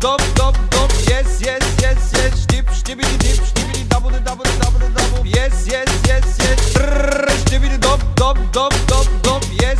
dop, dop, dop. Yes, yes, yes, yes. Stip, stibbidi dip, stibbidi double, double, double, double. Yes, yes, yes, yes. Trrr, stibbidi dop, dop, dop, dop, dop. Yes,